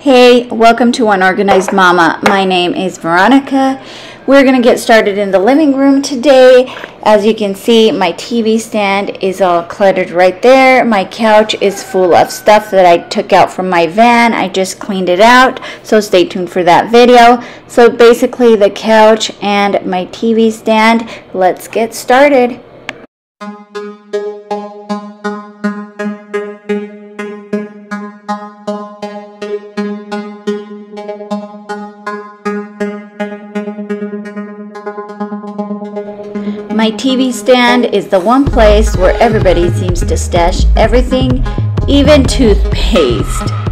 Hey, welcome to Unorganized Mama. My name is Veronica. We're going to get started in the living room today. As you can see, my TV stand is all cluttered right there. My couch is full of stuff that I took out from my van. I just cleaned it out, so stay tuned for that video. So basically the couch and my TV stand. Let's get started. TV stand is the one place where everybody seems to stash everything, even toothpaste.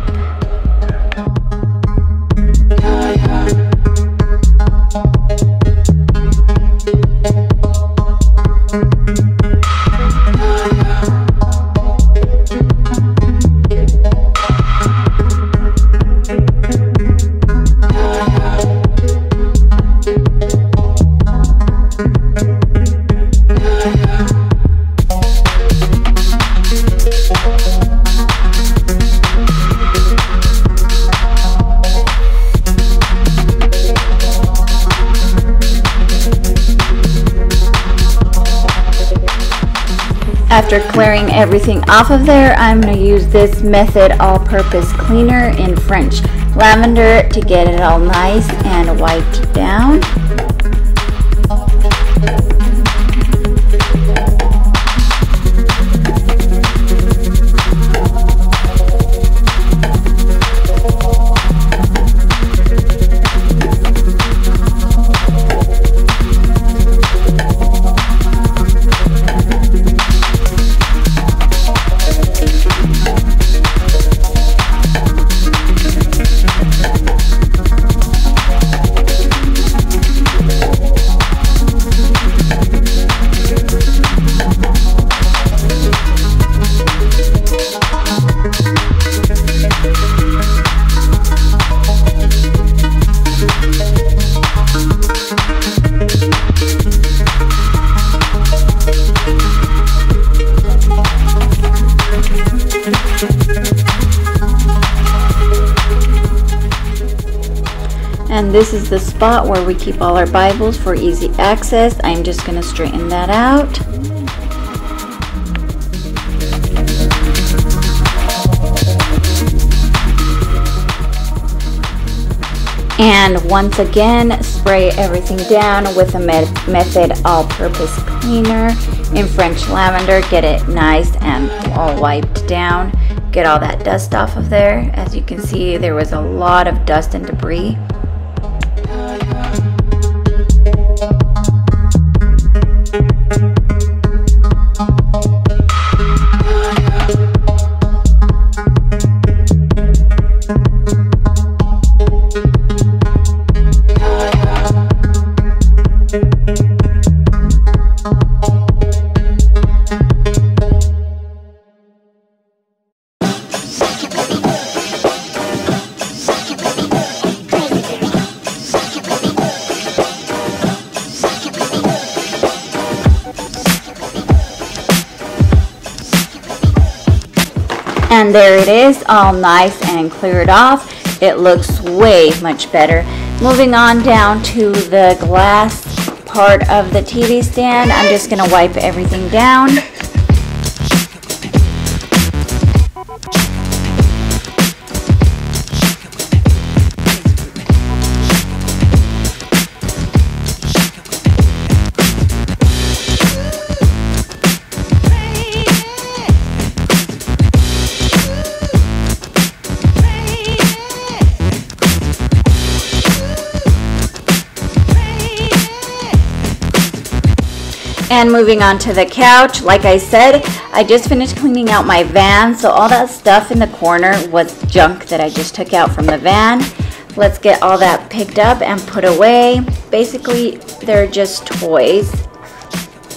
After clearing everything off of there, I'm going to use this Method All-Purpose Cleaner in French Lavender to get it all nice and wiped down. And this is the spot where we keep all our Bibles for easy access. I'm just going to straighten that out. And once again, spray everything down with a Method All-Purpose Cleaner in French Lavender. Get it nice and all wiped down. Get all that dust off of there. As you can see, there was a lot of dust and debris. There it is, all nice and cleared off. It looks way much better. Moving on down to the glass part of the TV stand, I'm just going to wipe everything down. And moving on to the couch, like I said, I just finished cleaning out my van, so all that stuff in the corner was junk that I just took out from the van. Let's get all that picked up and put away. Basically, they're just toys.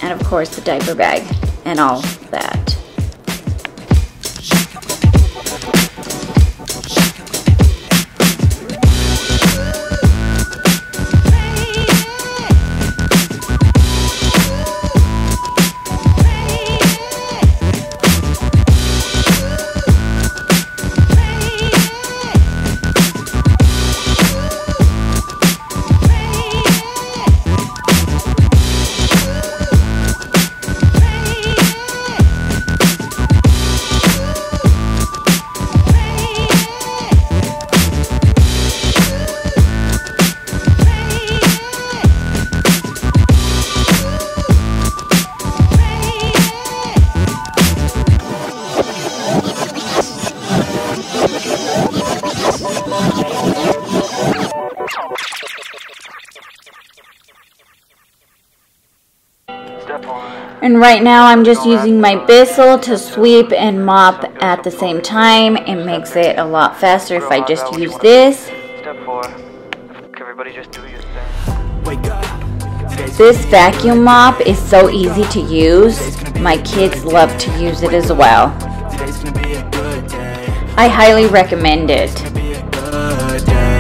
And of course, the diaper bag and all that. And right now I'm just using my Bissell to sweep and mop at the same time. It makes it a lot faster if I just use this. This vacuum mop is so easy to use. My kids love to use it as well. I highly recommend it.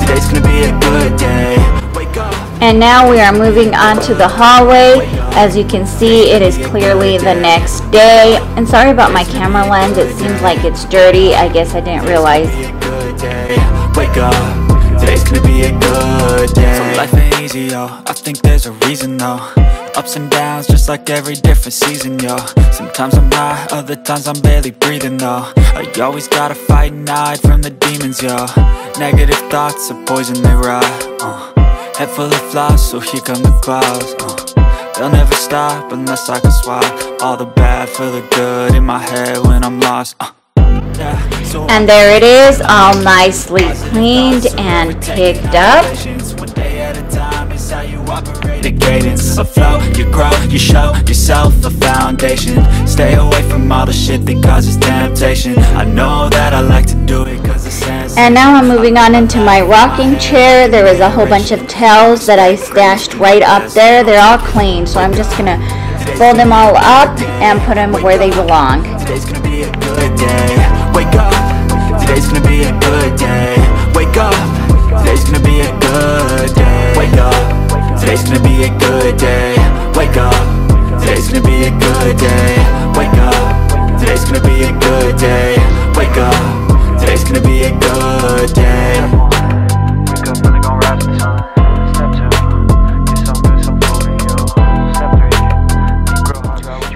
today's gonna be a good day. Wake up. And now we are moving on to the hallway. As you can see, it is clearly the next day. And sorry about my camera lens, it seems like it's dirty. I guess I didn't realize. be a good day. Wake up, today's gonna be a good day. So life ain't easy, yo. I think there's a reason, though. Ups and downs, just like every different season, yo. Sometimes I'm high, other times I'm barely breathing, though. I always gotta fight and hide from the demons, yo. Negative thoughts are poison, they rot. Uh. Head full of flies, so here come the clouds. Uh. They'll never stop unless I can swap all the bad for the good in my head when I'm lost. Uh. And there it is, all nicely cleaned and picked up. The cadence of flow, you grow, you show yourself a foundation. Stay away from all the shit that causes temptation. I know that I like to do it cause it's sense. And now I'm moving on into my rocking chair. There was a whole bunch of towels that I stashed right up there. They're all clean, so I'm just gonna fold them all up and put them where they belong.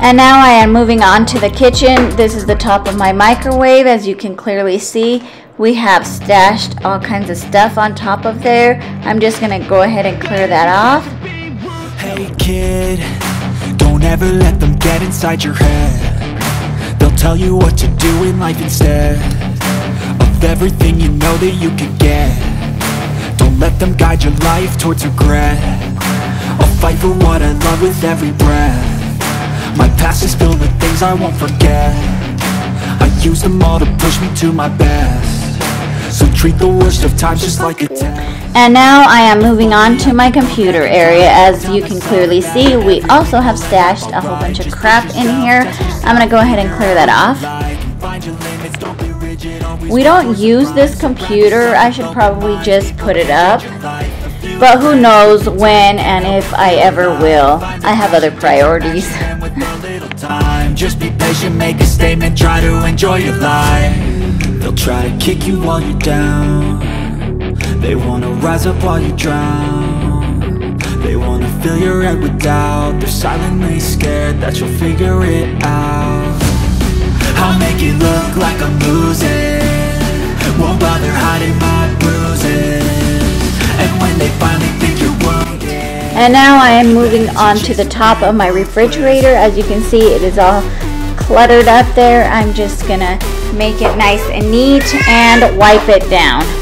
And now I am moving on to the kitchen. This is the top of my microwave. As you can clearly see, we have stashed all kinds of stuff on top of there. I'm just gonna go ahead and clear that off. Hey kid, don't ever let them get inside your head. They'll tell you what to do in life instead of everything you know that you could get. Don't let them guide your life towards regret. I'll fight for what I love with every breath. My past is filled with things I won't forget. I use them all to push me to my best. So treat the worst of times just like a test. And now I am moving on to my computer area. As you can clearly see, we also have stashed a whole bunch of crap in here. I'm gonna go ahead and clear that off. We don't use this computer. I should probably just put it up. But who knows when and if I ever will. I have other priorities. Just be patient, make a statement, try to enjoy your life. They'll try to kick you while you're down. They wanna rise up while you drown. They wanna fill your head with doubt. They're silently scared that you'll figure it out. I'll make it look like I'm losing. Won't bother hiding my And now I am moving on to the top of my refrigerator. As you can see, it is all cluttered up there. I'm just gonna make it nice and neat and wipe it down.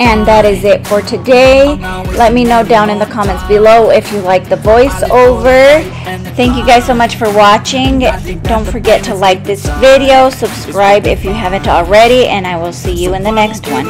And that is it for today. Let me know down in the comments below if you like the voiceover. Thank you guys so much for watching. Don't forget to like this video, subscribe if you haven't already, and I will see you in the next one.